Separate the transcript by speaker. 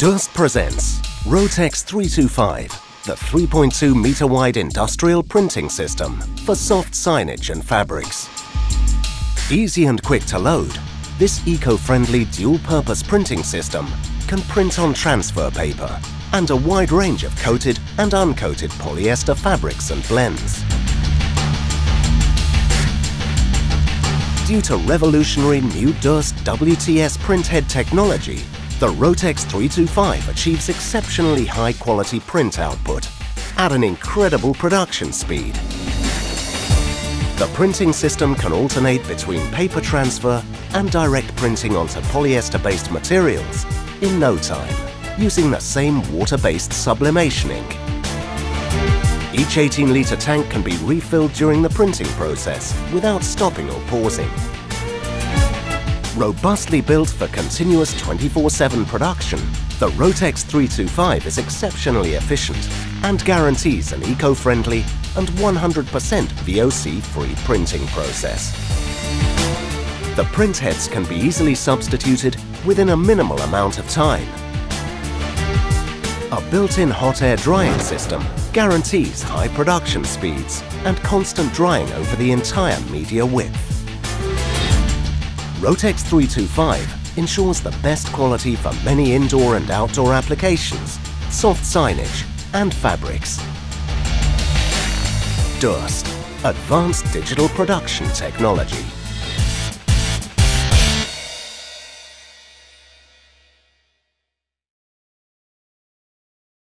Speaker 1: Durst presents Rhotex 325, the 3.2 meter wide industrial printing system for soft signage and fabrics. Easy and quick to load, this eco-friendly dual-purpose printing system can print on transfer paper and a wide range of coated and uncoated polyester fabrics and blends. Due to revolutionary new Durst WTS printhead technology, the Rhotex 325 achieves exceptionally high quality print output at an incredible production speed. The printing system can alternate between paper transfer and direct printing onto polyester-based materials in no time, using the same water-based sublimation ink. Each 18-litre tank can be refilled during the printing process without stopping or pausing. Robustly built for continuous 24-7 production, the Rhotex 325 is exceptionally efficient and guarantees an eco-friendly and 100% VOC-free printing process. The printheads can be easily substituted within a minimal amount of time. A built-in hot air drying system guarantees high production speeds and constant drying over the entire media width. Rhotex 325 ensures the best quality for many indoor and outdoor applications, soft signage and fabrics. Durst, advanced digital production technology.